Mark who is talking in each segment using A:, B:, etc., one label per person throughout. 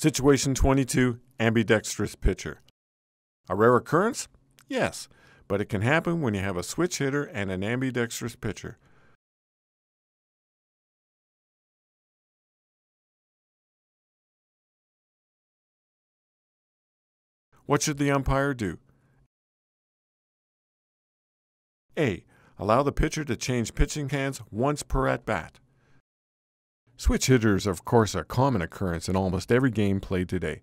A: Situation 22 Ambidextrous pitcher. A rare occurrence? Yes, but it can happen when you have a switch hitter and an ambidextrous pitcher. What should the umpire do? A. Allow the pitcher to change pitching hands once per at bat. Switch hitters are, of course, a common occurrence in almost every game played today.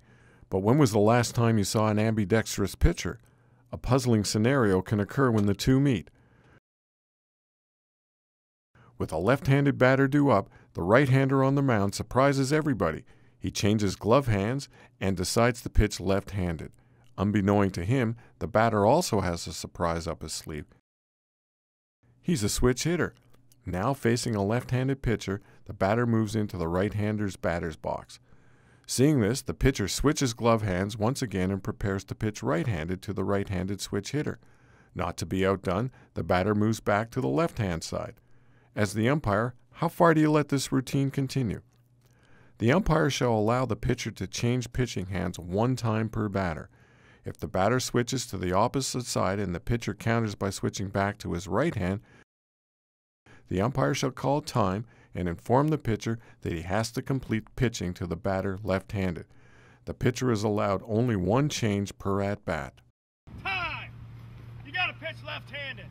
A: But when was the last time you saw an ambidextrous pitcher? A puzzling scenario can occur when the two meet. With a left handed batter due up, the right hander on the mound surprises everybody. He changes glove hands and decides to pitch left handed. Unbeknown to him, the batter also has a surprise up his sleeve. He's a switch hitter. Now facing a left handed pitcher, the batter moves into the right hander's batter's box. Seeing this, the pitcher switches glove hands once again and prepares to pitch right handed to the right handed switch hitter. Not to be outdone, the batter moves back to the left hand side. As the umpire, how far do you let this routine continue? The umpire shall allow the pitcher to change pitching hands one time per batter. If the batter switches to the opposite side and the pitcher counters by switching back to his right hand, the umpire shall call time and inform the pitcher that he has to complete pitching to the batter left handed. The pitcher is allowed only one change per at bat.
B: Time! You gotta pitch left handed.